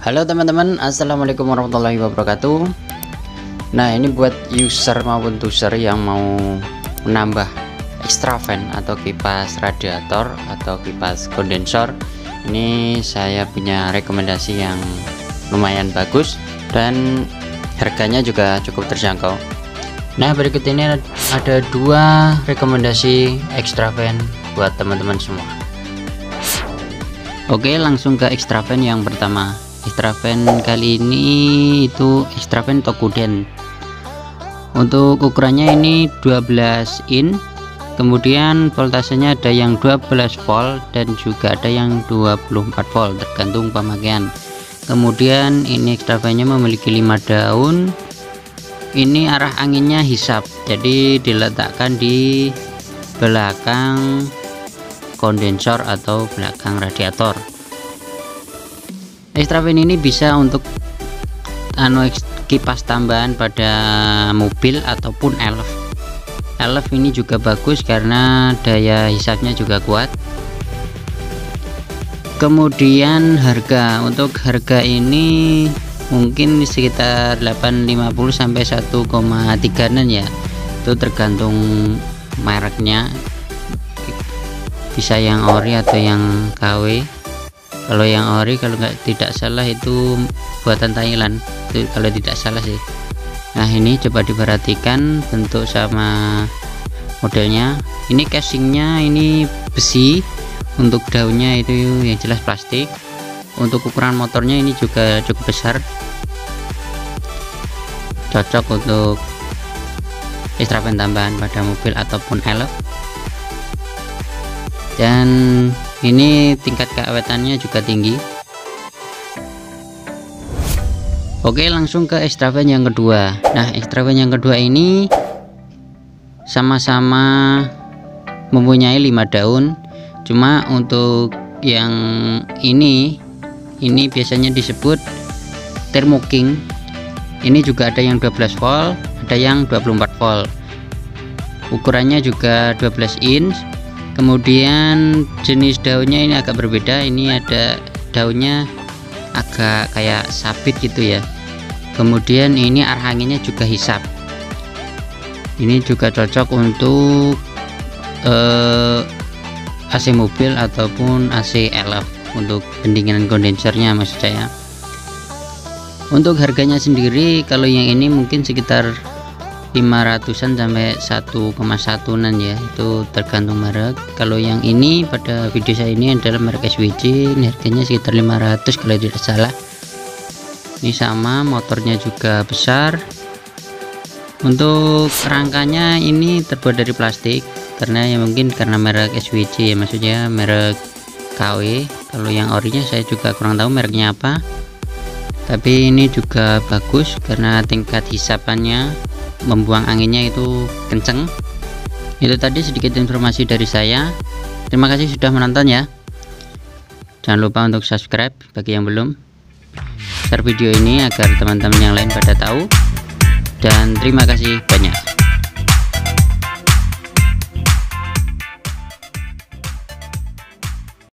Halo teman-teman Assalamualaikum warahmatullahi wabarakatuh. Nah ini buat user maupun user yang mau menambah extra fan atau kipas radiator atau kipas kondensor ini saya punya rekomendasi yang lumayan bagus dan harganya juga cukup terjangkau. Nah berikut ini ada dua rekomendasi extra fan buat teman-teman semua. Oke langsung ke extra fan yang pertama extra fan kali ini itu extra fan Tokuden untuk ukurannya ini 12 in kemudian voltasenya ada yang 12 volt dan juga ada yang 24 volt tergantung pemakaian. Kemudian ini extra fan memiliki 5 daun. Ini arah anginnya hisap jadi diletakkan di belakang kondensor atau belakang radiator extra fan ini bisa untuk anu kipas tambahan pada mobil ataupun elf. Elf ini juga bagus karena daya hisapnya juga kuat. Kemudian harga untuk harga ini mungkin sekitar 850 sampai 1,3 ya. Itu tergantung mereknya. Bisa yang ori atau yang KW kalau yang ori kalau nggak tidak salah itu buatan Thailand. Itu kalau tidak salah sih. Nah ini coba diperhatikan bentuk sama modelnya. Ini casingnya ini besi. Untuk daunnya itu yang jelas plastik. Untuk ukuran motornya ini juga cukup besar. Cocok untuk extravan tambahan pada mobil ataupun elf dan ini tingkat keawetannya juga tinggi. Oke langsung ke extravan yang kedua. Nah extravan yang kedua ini sama-sama mempunyai lima daun. Cuma untuk yang ini ini biasanya disebut thermoking ini juga ada yang 12 volt ada yang 24 volt. Ukurannya juga 12 inch kemudian jenis daunnya ini agak berbeda. Ini ada daunnya agak kayak sabit gitu ya. Kemudian ini arah anginnya juga hisap. Ini juga cocok untuk eh, AC mobil ataupun AC LF untuk pendinginan kondensernya maksud saya. Untuk harganya sendiri kalau yang ini mungkin sekitar 500an sampai 1,1an ya itu tergantung merek. Kalau yang ini pada video saya ini adalah merek SWC ini harganya sekitar 500 kalau tidak salah. Ini sama motornya juga besar. Untuk rangkanya ini terbuat dari plastik karena ya mungkin karena merek SWC ya maksudnya merek KW kalau yang orinya saya juga kurang tahu mereknya apa. Tapi ini juga bagus karena tingkat hisapannya membuang anginnya itu kenceng. Itu tadi sedikit informasi dari saya. Terima kasih sudah menonton ya. Jangan lupa untuk subscribe bagi yang belum. Share video ini agar teman-teman yang lain pada tahu. Dan terima kasih banyak